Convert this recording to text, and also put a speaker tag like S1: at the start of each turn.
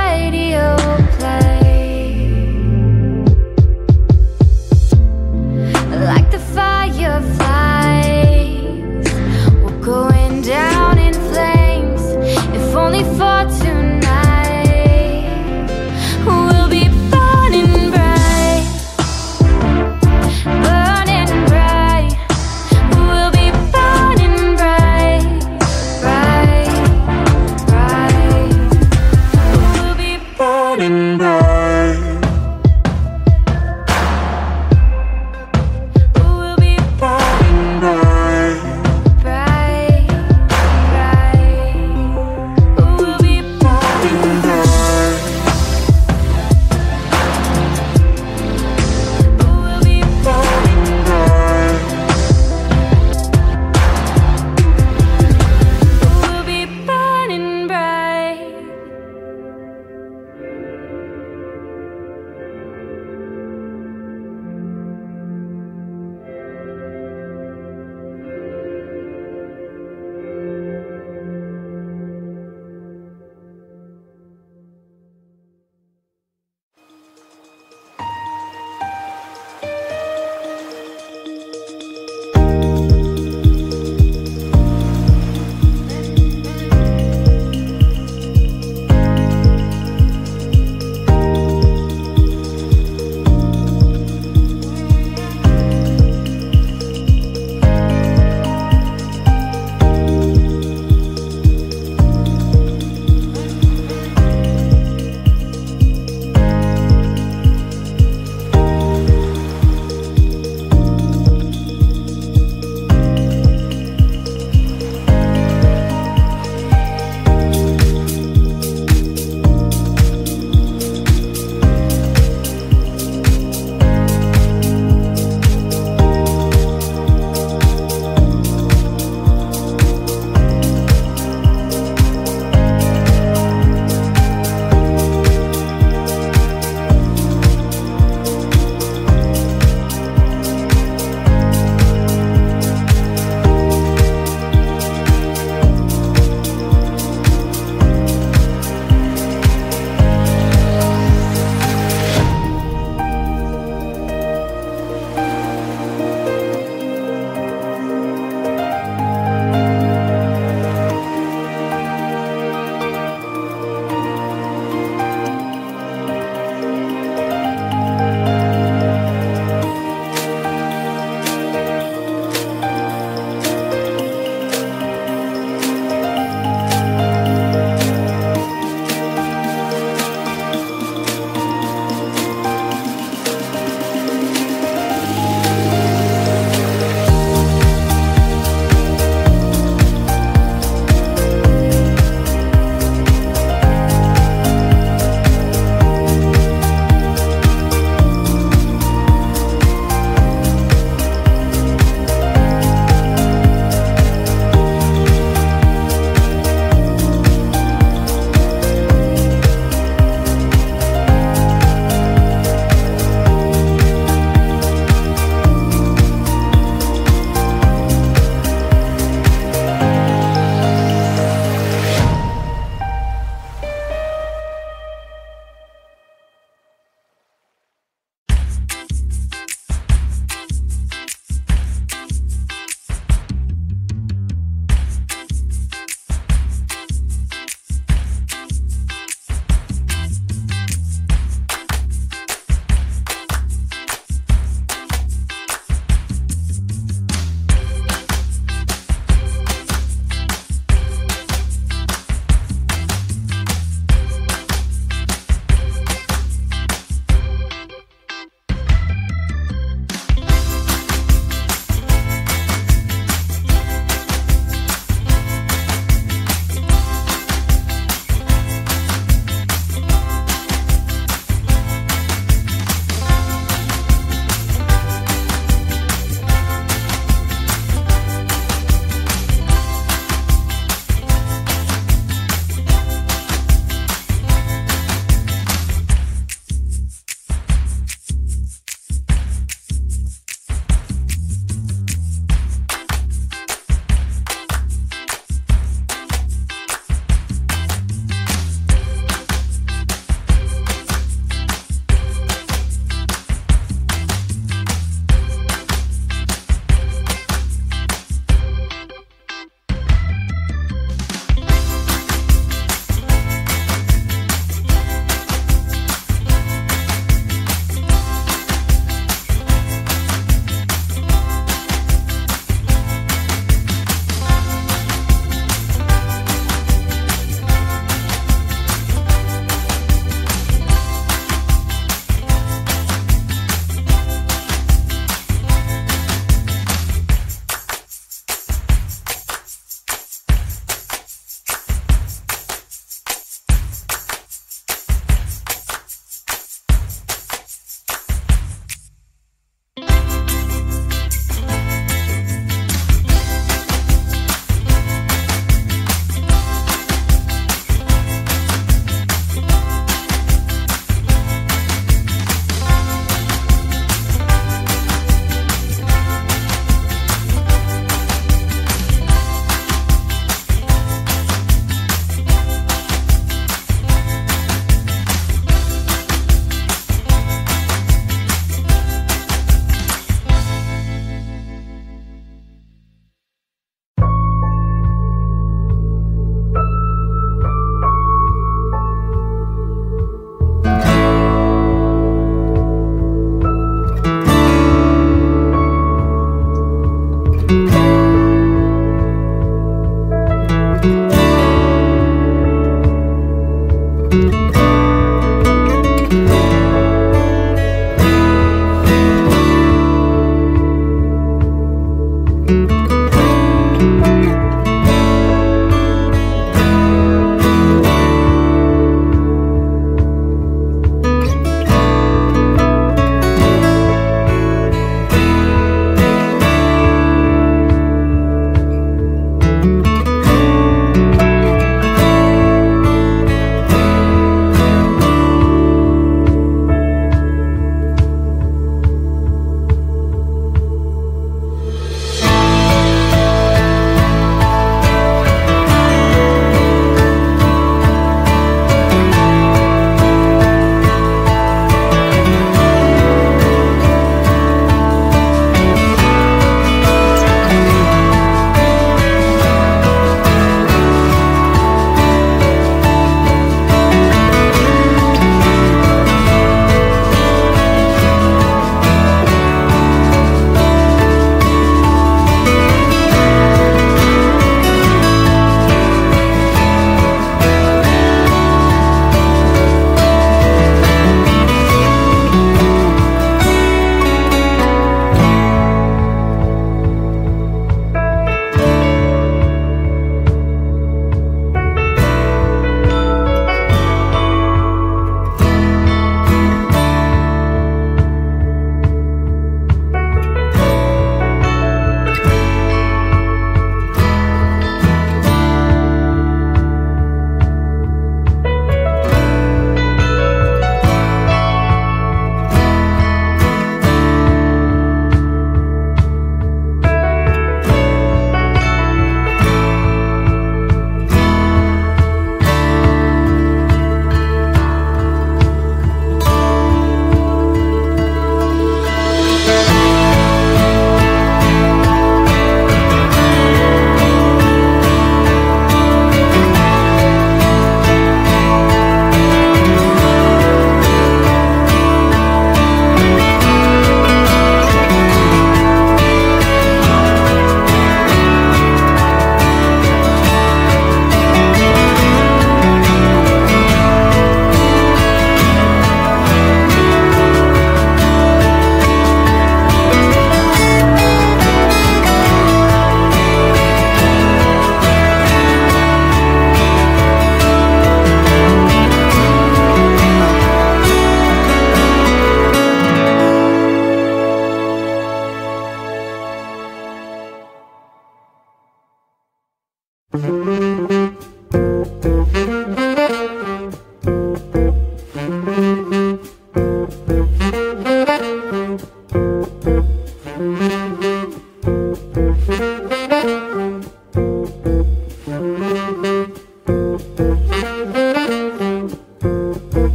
S1: radio play Like the fireflies.